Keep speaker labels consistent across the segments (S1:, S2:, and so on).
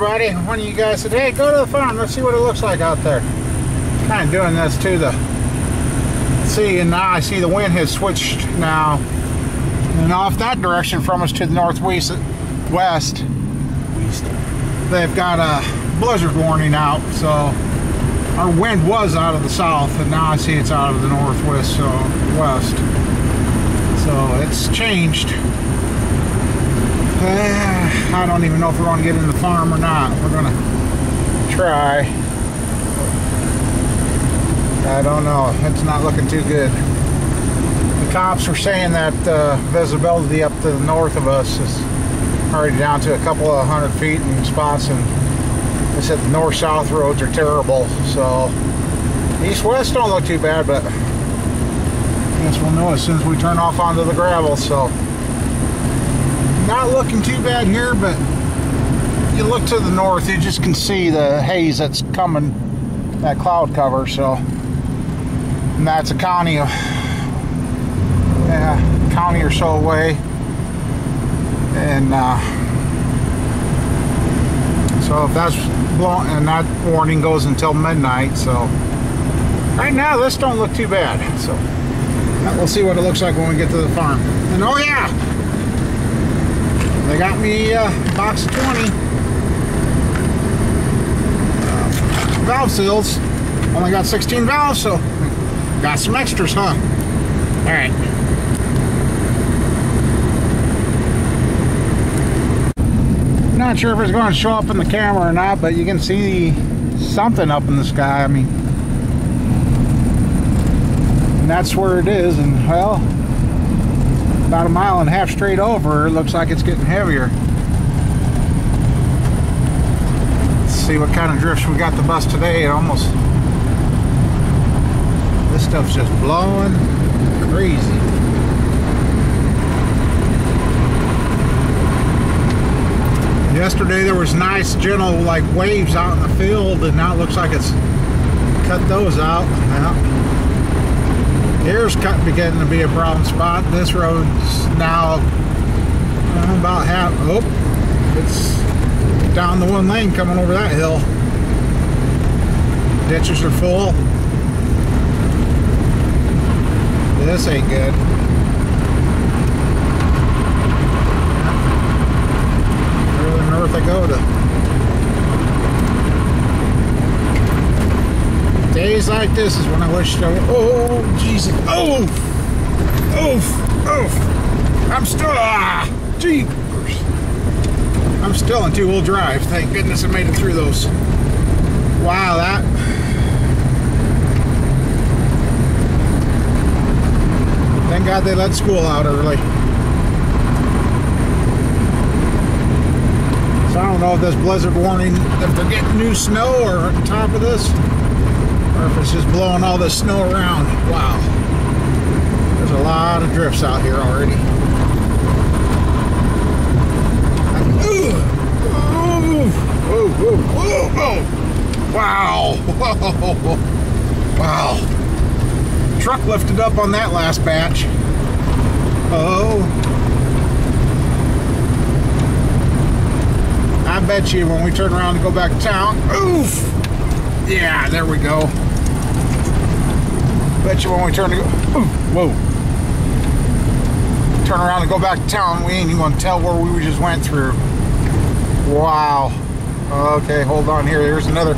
S1: everybody. One of you guys said, hey, go to the farm. Let's see what it looks like out there. Kind of doing this to the see, and now I see the wind has switched now. And off that direction from us to the northwest, west, they've got a blizzard warning out. So our wind was out of the south, and now I see it's out of the northwest, so west. So it's changed. Uh, I don't even know if we're going to get in the farm or not. We're going to try. I don't know. It's not looking too good. The cops are saying that uh, visibility up to the north of us is already down to a couple of hundred feet in spots, and they said the north-south roads are terrible. So east-west don't look too bad, but I guess we'll know as soon as we turn off onto the gravel. So not looking too bad here, but you look to the north, you just can see the haze that's coming, that cloud cover. So, and that's a county, yeah, county or so away, and uh, so if that's blowing, and that warning goes until midnight. So, right now this don't look too bad. So, we'll see what it looks like when we get to the farm. And oh yeah. They got me a uh, box of 20 uh, valve seals. Only got 16 valves, so got some extras, huh? All right. Not sure if it's going to show up in the camera or not, but you can see something up in the sky. I mean, and that's where it is, and well, about a mile and a half straight over, it looks like it's getting heavier. Let's see what kind of drifts we got the bus today. It almost, this stuff's just blowing crazy. Yesterday there was nice gentle like waves out in the field and now it looks like it's cut those out. Yeah. Here's beginning to be a problem spot. This road's now uh, about half. Oh, it's down the one lane coming over that hill. Ditches are full. This ain't good. Further north I go to Days like this is when I wish I. Oh, Jesus. Oh! Oh! Oh! I'm still. Ah! Jeepers. I'm still in two wheel drive. Thank goodness I made it through those. Wow, that. Thank God they let school out early. So I don't know if this blizzard warning, if they're getting new snow or on top of this or if it's just blowing all this snow around. Wow. There's a lot of drifts out here already. Wow. Wow. Truck lifted up on that last batch. Oh. I bet you when we turn around to go back to town, oof. Yeah, there we go. Bet you when we turn to go, ooh, whoa, turn around and go back to town, we ain't even gonna tell where we just went through. Wow. Okay, hold on here. Here's another.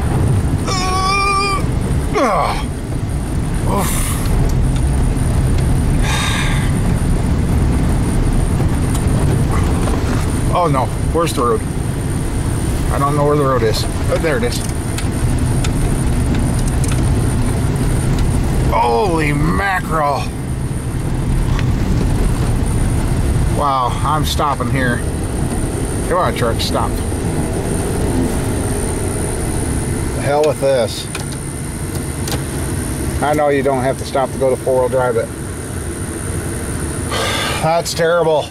S1: Uh, uh, oh no, where's the road? I don't know where the road is. Oh, there it is. Holy mackerel. Wow, I'm stopping here. Come on, truck, stop. The hell with this. I know you don't have to stop to go to four-wheel drive it. That's terrible.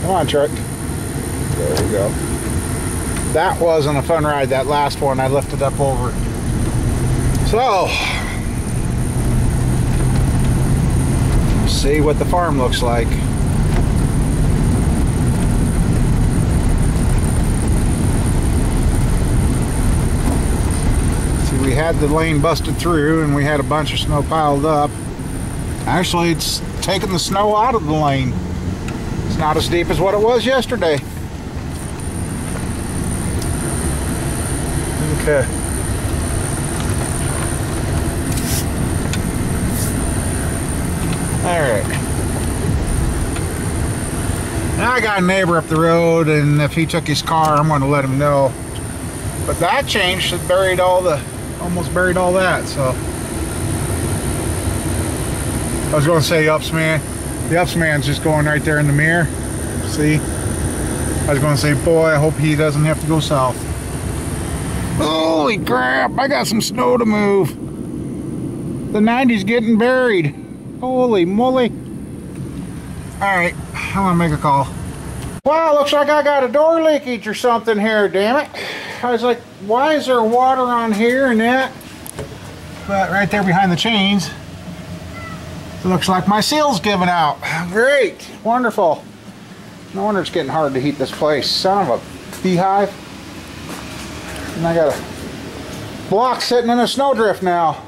S1: Come on, truck. There we go. That wasn't a fun ride, that last one I lifted up over. So, see what the farm looks like. See, we had the lane busted through and we had a bunch of snow piled up. Actually, it's taking the snow out of the lane. It's not as deep as what it was yesterday. Okay. All right. Now I got a neighbor up the road, and if he took his car, I'm going to let him know. But that change it buried all the, almost buried all that. So I was going to say ups man. The ups man's just going right there in the mirror. See? I was going to say, boy, I hope he doesn't have to go south. Holy crap! I got some snow to move. The 90's getting buried. Holy moly. Alright, I'm gonna make a call. Well, looks like I got a door leakage or something here, damn it. I was like, why is there water on here and that? But right there behind the chains, it looks like my seal's giving out. Great, wonderful. No wonder it's getting hard to heat this place. Son of a beehive. And I got a block sitting in a snowdrift now.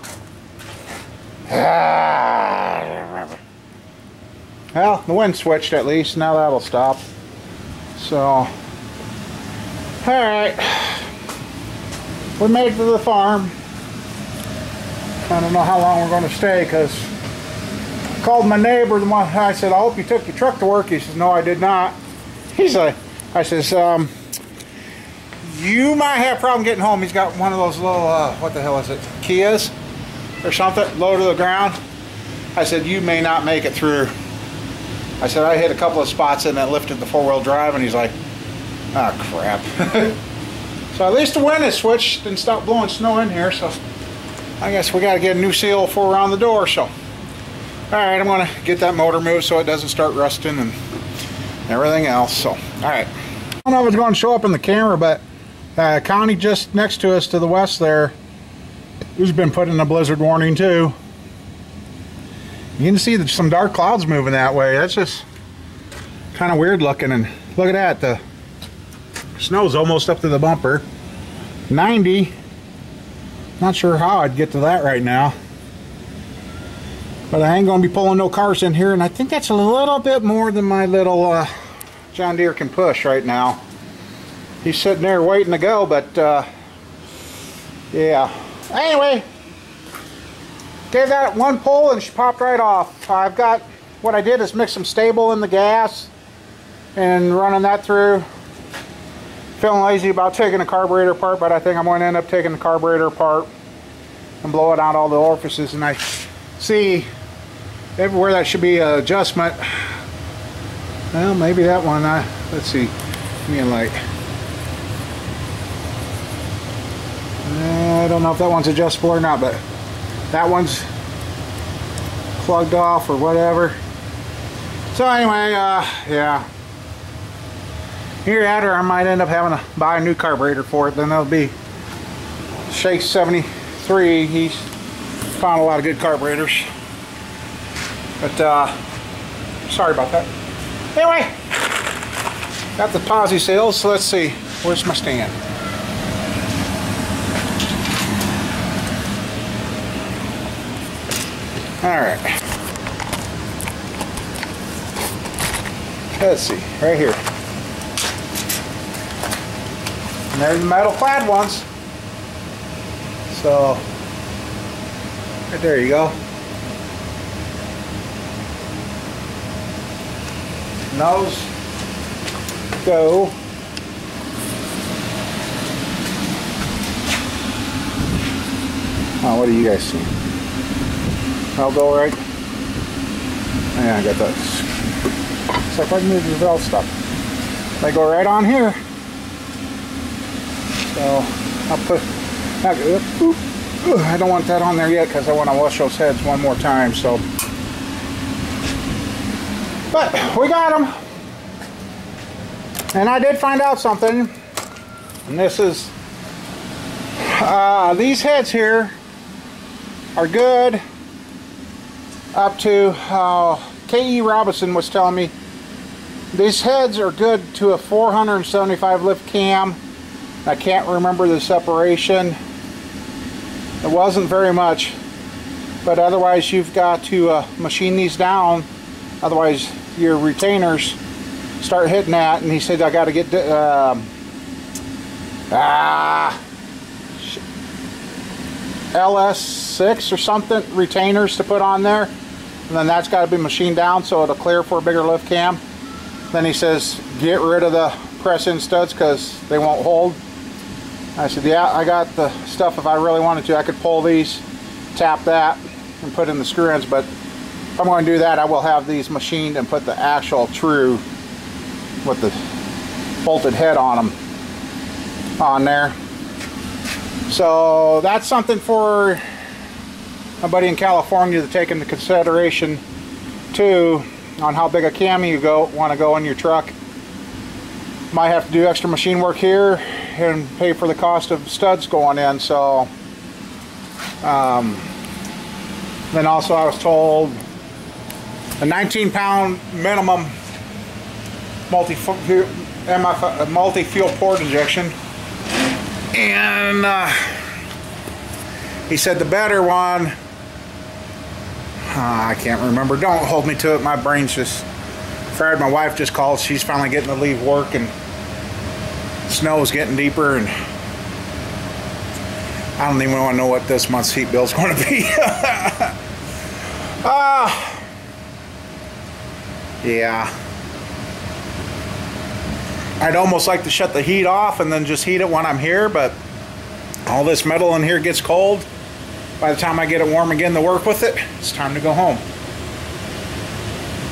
S1: Well, the wind switched at least. Now that'll stop. So, alright. We made it to the farm. I don't know how long we're going to stay because I called my neighbor. The one I said, I hope you took your truck to work. He says, no, I did not. He's like, I says, um, you might have a problem getting home. He's got one of those little, uh, what the hell is it, Kias or something, low to the ground. I said, you may not make it through. I said, I hit a couple of spots and that lifted the four-wheel drive, and he's like, oh, crap. so at least the wind has switched and stopped blowing snow in here, so I guess we got to get a new seal for around the door, so. All right, I'm to get that motor moved so it doesn't start rusting and everything else, so. All right. I don't know if it's going to show up in the camera, but uh, county just next to us to the west there, who's been put in a blizzard warning too. You can see some dark clouds moving that way. That's just kind of weird looking. And look at that, the snow's almost up to the bumper. 90. Not sure how I'd get to that right now. But I ain't going to be pulling no cars in here. And I think that's a little bit more than my little uh, John Deere can push right now. He's sitting there waiting to go, but uh, yeah. Anyway, Gave that one pull and she popped right off. I've got, what I did is mix some Sta-Bil in the gas and running that through. Feeling lazy about taking the carburetor apart, but I think I'm going to end up taking the carburetor apart and blowing out all the orifices. And I see everywhere that should be an adjustment. Well, maybe that one. I, let's see. Give me a light. I don't know if that one's adjustable or not, but that one's plugged off or whatever. So anyway, uh, yeah. Here at her, I might end up having to buy a new carburetor for it. Then that'll be Shake 73. He's found a lot of good carburetors. But, uh, sorry about that. Anyway, got the posi seals. So let's see. Where's my stand? All right. Let's see, right here. And there's the metal clad ones. So, right there you go. And those go Oh, what do you guys see? I'll go right. Yeah, I got that. So if I can move the valve stop. They go right on here. So I'll put. I don't want that on there yet because I want to wash those heads one more time. So, but we got them, and I did find out something. And this is uh, these heads here are good up to uh, K.E. Robinson was telling me these heads are good to a 475 lift cam. I can't remember the separation. It wasn't very much, but otherwise you've got to uh, machine these down. Otherwise your retainers start hitting that. And he said I got to get um, ah LS6 or something retainers to put on there. And then that's got to be machined down so it'll clear for a bigger lift cam. Then he says get rid of the press-in studs because they won't hold. I said, yeah, I got the stuff if I really wanted to. I could pull these, tap that, and put in the screw ends, but if I'm going to do that, I will have these machined and put the actual true with the bolted head on them on there. So that's something for my buddy in California to take into consideration too on how big a cam you go want to go in your truck. Might have to do extra machine work here and pay for the cost of studs going in. So um, then also I was told a 19 pound minimum multi-fuel multi fuel port injection and uh, he said the better one uh, I can't remember. Don't hold me to it. My brain's just fried my wife just called. She's finally getting to leave work and snow is getting deeper and I don't even want to know what this month's heat bill is going to be. Ah. Uh, yeah. I'd almost like to shut the heat off and then just heat it when I'm here, but all this metal in here gets cold. By the time I get it warm again to work with it, it's time to go home.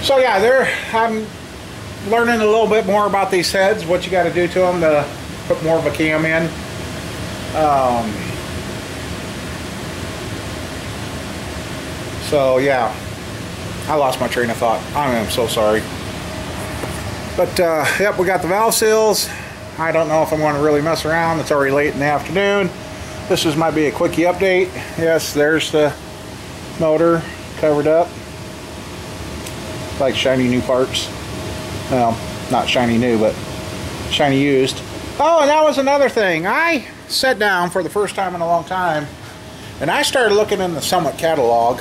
S1: So yeah, there I'm learning a little bit more about these heads, what you got to do to them to put more of a cam in. Um, so yeah, I lost my train of thought. I am so sorry. But uh, yep, we got the valve seals. I don't know if I'm going to really mess around. It's already late in the afternoon. This is might be a quickie update. Yes, there's the motor covered up. Like shiny new parts. Well, not shiny new, but shiny used. Oh, and that was another thing. I sat down for the first time in a long time and I started looking in the Summit catalog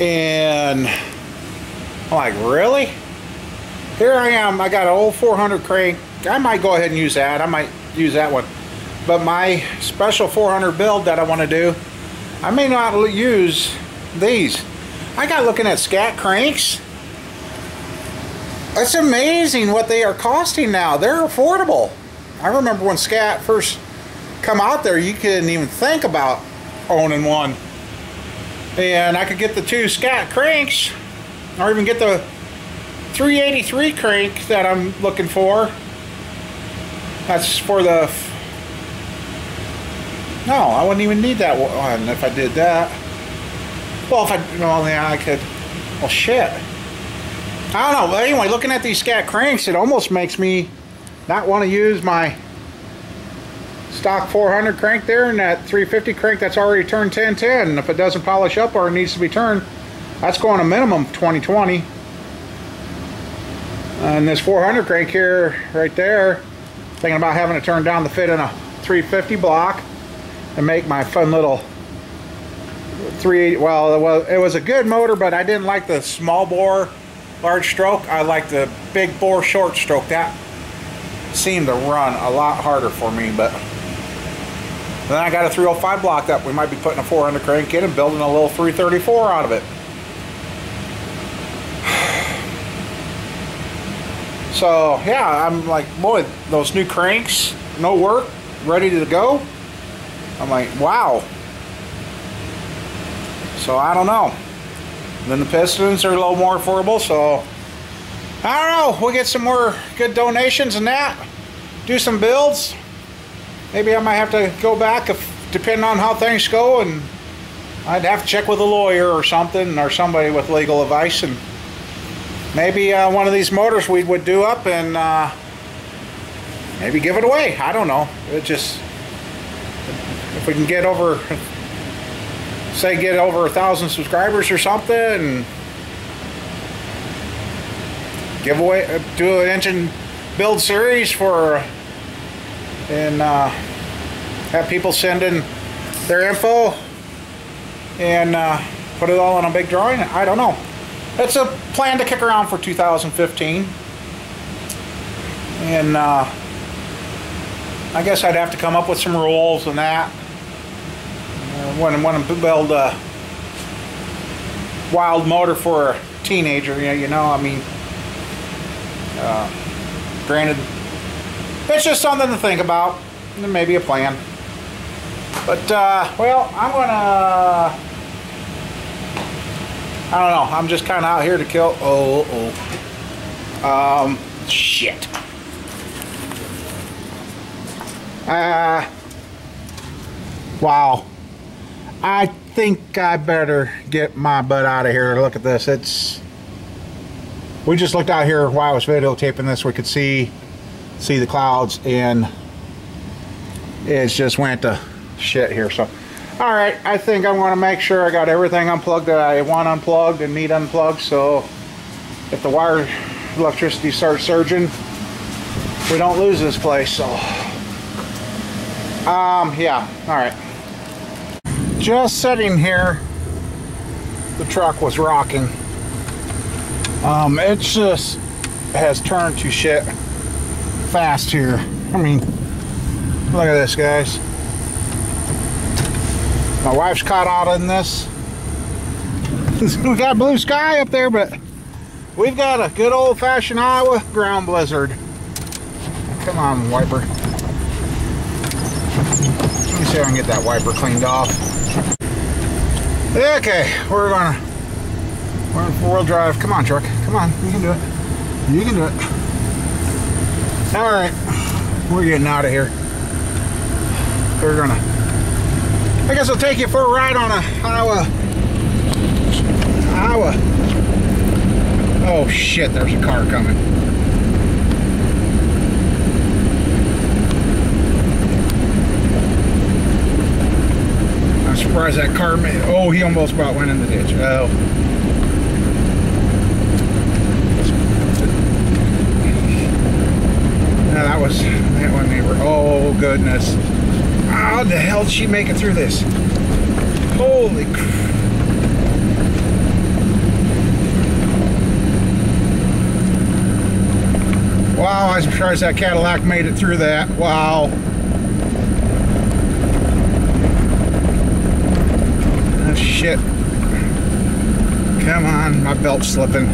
S1: and I'm like, really? here I am. I got an old 400 crank. I might go ahead and use that. I might use that one. But my special 400 build that I want to do, I may not use these. I got looking at scat cranks. It's amazing what they are costing now. They're affordable. I remember when scat first come out there, you couldn't even think about owning one. And I could get the two scat cranks, or even get the 383 crank that I'm looking for. That's for the... No, I wouldn't even need that one if I did that. Well, if I... Well, yeah, I could... Well, shit. I don't know. But anyway, looking at these scat cranks, it almost makes me not want to use my stock 400 crank there and that 350 crank that's already turned 1010. And if it doesn't polish up or it needs to be turned, that's going a minimum 2020 and this 400 crank here right there thinking about having to turn down to fit in a 350 block and make my fun little 3 well it was, it was a good motor but I didn't like the small bore large stroke. I like the big bore short stroke. That seemed to run a lot harder for me but then I got a 305 block up. We might be putting a 400 crank in and building a little 334 out of it. So yeah, I'm like, boy, those new cranks, no work, ready to go. I'm like, wow. So I don't know. Then the pistons are a little more affordable, so I don't know. We'll get some more good donations and that. Do some builds. Maybe I might have to go back if depending on how things go and I'd have to check with a lawyer or something or somebody with legal advice and maybe uh, one of these motors we would do up and uh, maybe give it away. I don't know. It just if we can get over, say, get over a thousand subscribers or something, and give away, uh, do an engine build series for, and uh, have people send in their info and uh, put it all in a big drawing. I don't know. It's a plan to kick around for 2015. And uh, I guess I'd have to come up with some rules and that. When, I build a wild motor for a teenager, you know, you know I mean, uh, granted, it's just something to think about. And maybe a plan. But, uh, well, I'm gonna... I don't know. I'm just kind of out here to kill... Oh, oh. Um, shit. Uh, wow. I think I better get my butt out of here. Look at this. It's... We just looked out here while I was videotaping this. We could see see the clouds and it's just went to shit here. So, all right, I think I want to make sure I got everything unplugged that I want unplugged and need unplugged. So if the wire electricity starts surging, we don't lose this place. So, um, yeah, all right. Just sitting here, the truck was rocking. Um, it just has turned to shit fast here. I mean, look at this, guys. My wife's caught out in this. we got blue sky up there, but we've got a good old-fashioned Iowa ground blizzard. Come on, wiper. Let me see if I can get that wiper cleaned off. Okay, we're gonna we're in four-wheel drive. Come on, truck. Come on, you can do it. You can do it. All right, we're getting out of here. We're gonna, I guess I'll take you for a ride on a Iowa, Iowa. Oh shit, there's a car coming. I'm surprised that car made, oh, he almost about went in the ditch. Oh. that was that one neighbor. Oh goodness. How the hell did she make it through this? Holy crap. Wow, I'm surprised that Cadillac made it through that. Wow. Oh, shit. Come on, my belt's slipping.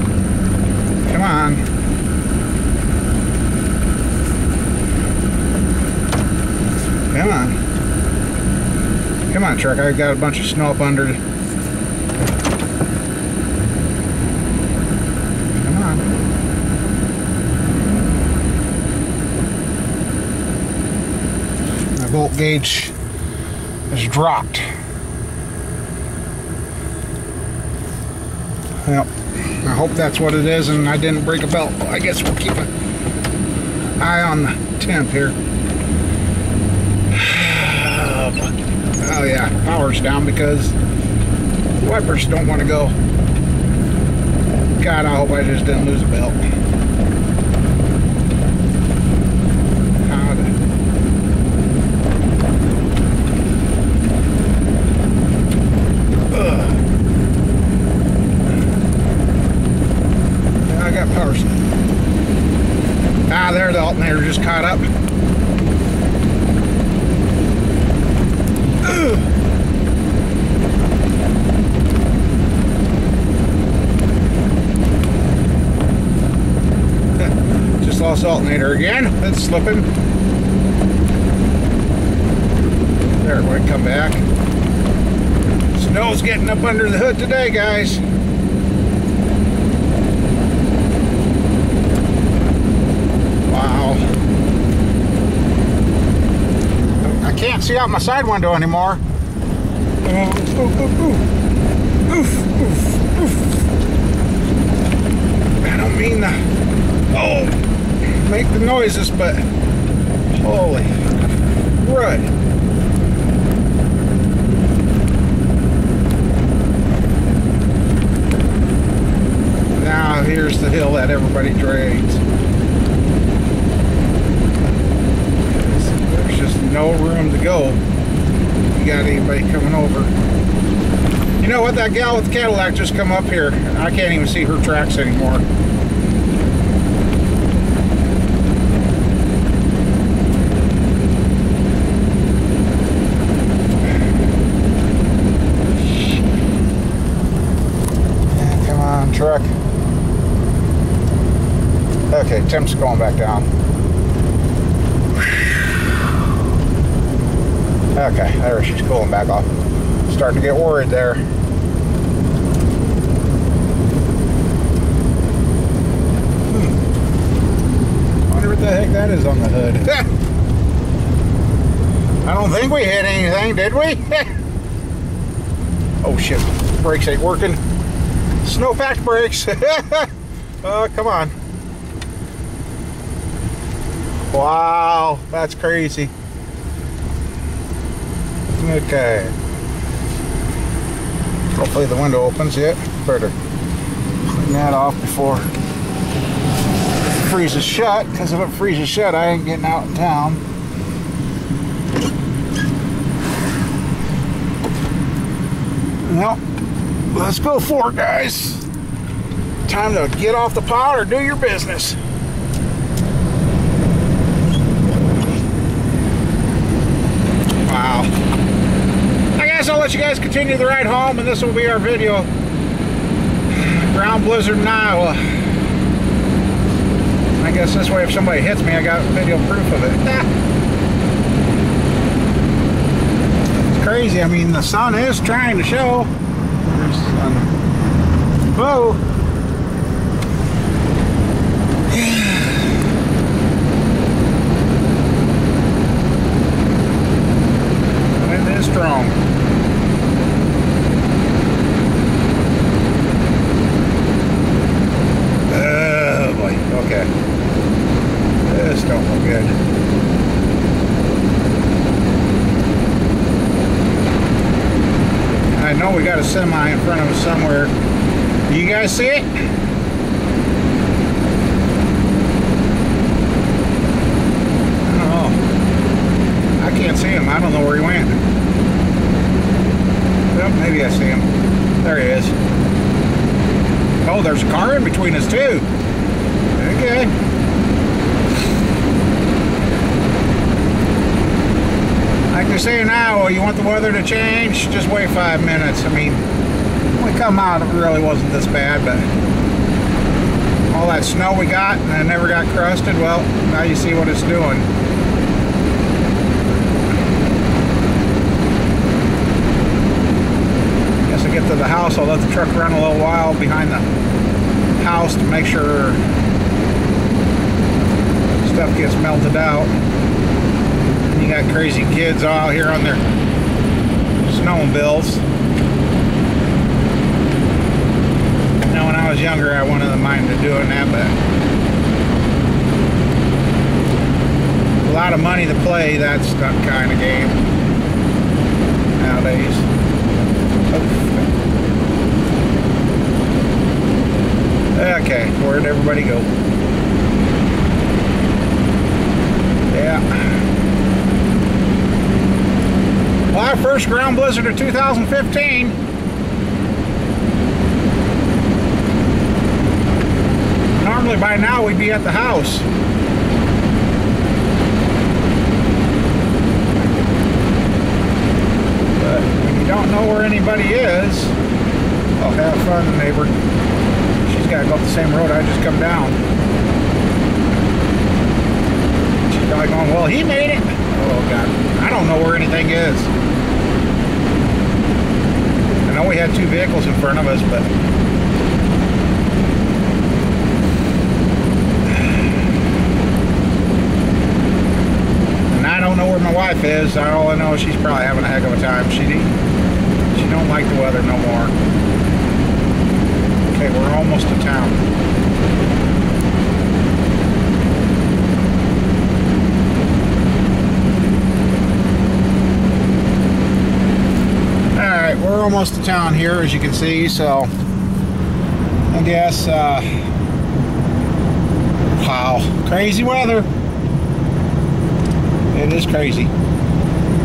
S1: Come on. Come on. Come on, truck. I got a bunch of snow up under. Come on. My volt gauge has dropped. Well, I hope that's what it is and I didn't break a belt. I guess we'll keep an eye on the temp here. Oh yeah, power's down because wipers don't want to go. God, I hope I just didn't lose a belt. I got power. Ah, there the alternator just caught up. Just lost alternator again. It's slipping. There, went come back. Snow's getting up under the hood today, guys. can't see out my side window anymore. oof, oof, oof, oof. I don't mean to, oh, make the noises, but holy crud. Now here's the hill that everybody drags. No room to go. You got anybody coming over. You know what? That gal with the Cadillac just come up here. I can't even see her tracks anymore. Come on, truck. Okay, Tim's going back down. Okay, there she's cooling back off. Starting to get worried there. Hmm. Wonder what the heck that is on the hood. I don't think we hit anything, did we? oh shit, brakes ain't working. Snowpack brakes. oh, come on. Wow, that's crazy. Okay. Hopefully the window opens yet. Better clean that off before it freezes shut, because if it freezes shut, I ain't getting out in town. Well, let's go for it, guys. Time to get off the pot or do your business. Wow. I I'll let you guys continue the ride home, and this will be our video. Ground blizzard in Iowa. I guess this way, if somebody hits me, I got video proof of it. it's crazy. I mean, the sun is trying to show. There's. Wind is strong. Oh boy, okay. This don't look good. I know we got a semi in front of us somewhere. You guys see it? I know. I can't see him. I don't know where he went. Well, maybe I see him. There he is. Oh, there's a car in between us too. Okay. Like they say in Iowa, you want the weather to change, just wait five minutes. I mean, when we come out, it really wasn't this bad, but all that snow we got and it never got crusted, well, now you see what it's doing. Guess I get to the house, I'll let the truck run a little while behind the house to make sure stuff gets melted out. You got crazy kids all here on their snowmobiles. Now, when I was younger, I wanted to mind to doing that, but a lot of money to play that kind of game nowadays. Okay, where'd everybody go? Yeah. Our first ground blizzard of 2015. Normally by now we'd be at the house. But when you don't know where anybody is, oh, have fun, neighbor. She's got to go up the same road I just come down. She's probably going, well, he made it. Oh, God. I don't know where anything is. I know we had two vehicles in front of us, but... And I don't know where my wife is. All I know is she's probably having a heck of a time. She, she don't like the weather no more. Okay, we're almost to town. Alright, we're almost to town here, as you can see, so I guess, uh, wow, crazy weather. It is crazy.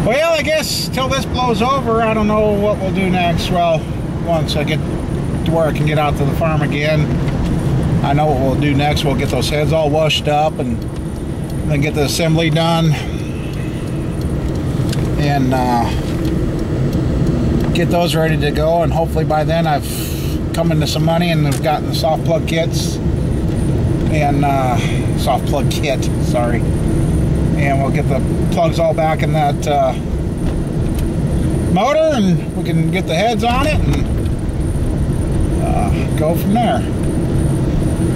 S1: Well, I guess till this blows over, I don't know what we'll do next. Well, once I get to where I can get out to the farm again, I know what we'll do next. We'll get those heads all washed up and then get the assembly done and uh, get those ready to go. And hopefully by then I've come into some money and I've gotten the soft plug kits. And uh, soft plug kit, sorry. And we'll get the plugs all back in that uh, motor and we can get the heads on it and uh, go from there.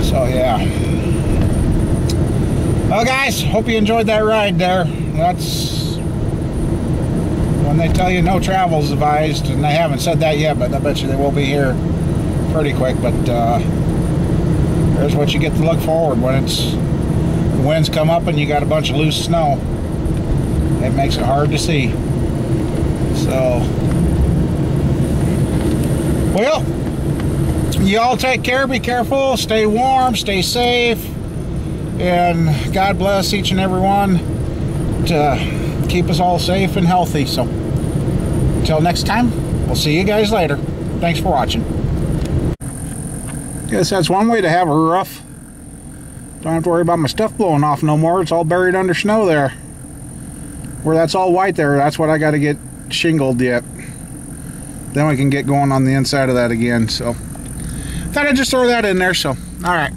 S1: So yeah. Well guys hope you enjoyed that ride there. That's when they tell you no travel is advised and they haven't said that yet but I bet you they will be here pretty quick but uh, there's what you get to look forward when it's the winds come up and you got a bunch of loose snow, it makes it hard to see. So, well, you all take care, be careful, stay warm, stay safe, and God bless each and every one to keep us all safe and healthy. So, until next time, we'll see you guys later. Thanks for watching. Guess that's one way to have a rough don't have to worry about my stuff blowing off no more. It's all buried under snow there. Where that's all white there, that's what I got to get shingled yet. Then we can get going on the inside of that again. So, thought I'd just throw that in there. So, all right.